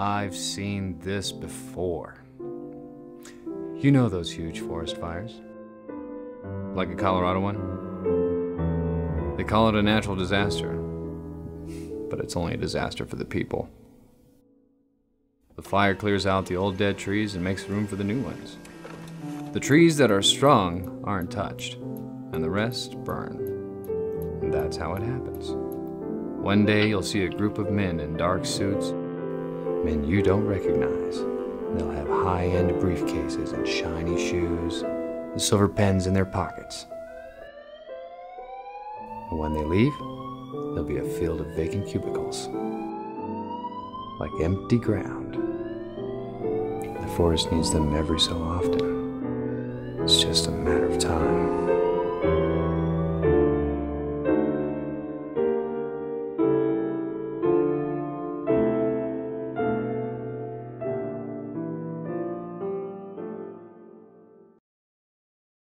I've seen this before. You know those huge forest fires? Like a Colorado one? They call it a natural disaster, but it's only a disaster for the people. The fire clears out the old dead trees and makes room for the new ones. The trees that are strong aren't touched, and the rest burn. And that's how it happens. One day you'll see a group of men in dark suits, men you don't recognize. They'll have high end briefcases and shiny shoes, and silver pens in their pockets. And when they leave, there'll be a field of vacant cubicles, like empty ground. The forest needs them every so often. It's just a matter of time.